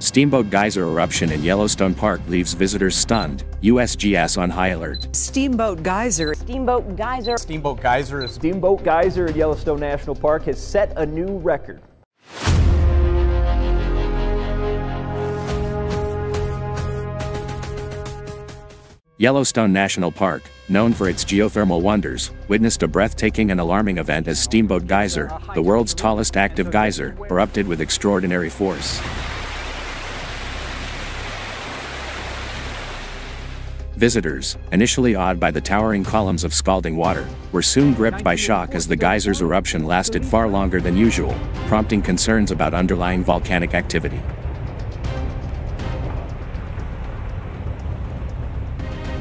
Steamboat Geyser eruption in Yellowstone Park leaves visitors stunned. USGS on high alert. Steamboat Geyser. Steamboat Geyser. Steamboat Geyser Steamboat Geyser at Yellowstone National Park has set a new record. Yellowstone National Park, known for its geothermal wonders, witnessed a breathtaking and alarming event as Steamboat Geyser, the world's tallest active geyser, erupted with extraordinary force. Visitors, initially awed by the towering columns of scalding water, were soon gripped by shock as the geyser's eruption lasted far longer than usual, prompting concerns about underlying volcanic activity.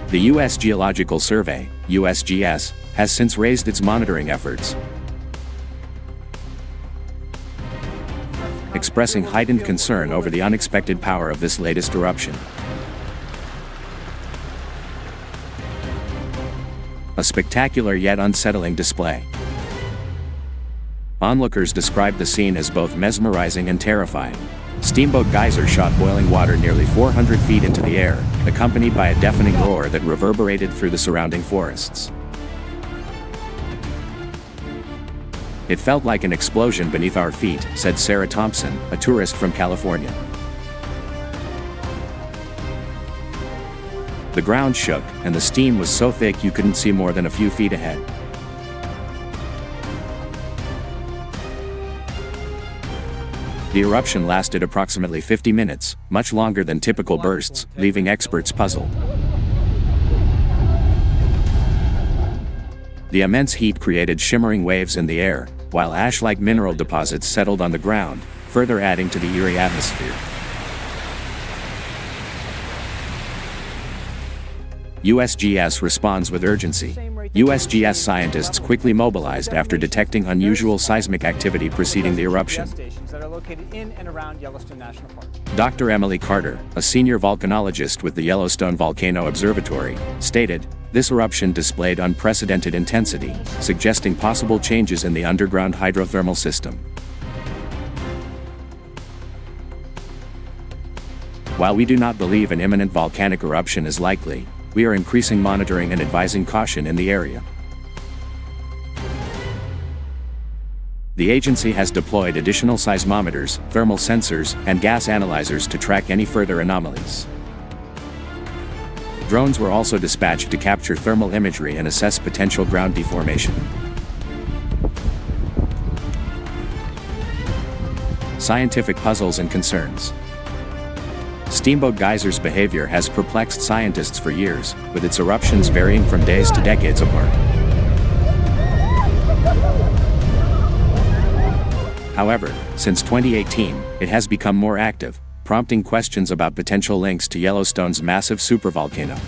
The U.S. Geological Survey, USGS, has since raised its monitoring efforts, expressing heightened concern over the unexpected power of this latest eruption. A spectacular yet unsettling display. Onlookers described the scene as both mesmerizing and terrifying. Steamboat Geyser shot boiling water nearly 400 feet into the air, accompanied by a deafening roar that reverberated through the surrounding forests. It felt like an explosion beneath our feet, said Sarah Thompson, a tourist from California. The ground shook, and the steam was so thick you couldn't see more than a few feet ahead. The eruption lasted approximately 50 minutes, much longer than typical bursts, leaving experts puzzled. The immense heat created shimmering waves in the air, while ash-like mineral deposits settled on the ground, further adding to the eerie atmosphere. USGS responds with urgency. USGS scientists quickly mobilized after detecting unusual seismic activity preceding the eruption. Dr. Emily Carter, a senior volcanologist with the Yellowstone Volcano Observatory, stated, this eruption displayed unprecedented intensity, suggesting possible changes in the underground hydrothermal system. While we do not believe an imminent volcanic eruption is likely, we are increasing monitoring and advising caution in the area. The agency has deployed additional seismometers, thermal sensors, and gas analyzers to track any further anomalies. Drones were also dispatched to capture thermal imagery and assess potential ground deformation. Scientific puzzles and concerns. Steamboat Geyser's behavior has perplexed scientists for years, with its eruptions varying from days to decades apart. However, since 2018, it has become more active, prompting questions about potential links to Yellowstone's massive supervolcano.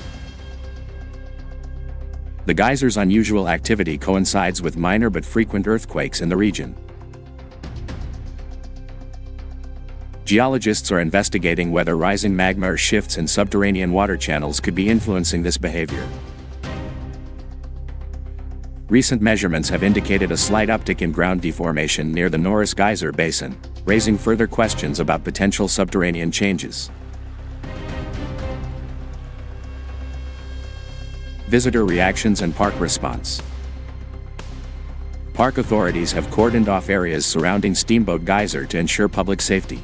The geyser's unusual activity coincides with minor but frequent earthquakes in the region, Geologists are investigating whether rising magma or shifts in subterranean water channels could be influencing this behavior. Recent measurements have indicated a slight uptick in ground deformation near the Norris Geyser Basin, raising further questions about potential subterranean changes. Visitor reactions and park response. Park authorities have cordoned off areas surrounding Steamboat Geyser to ensure public safety.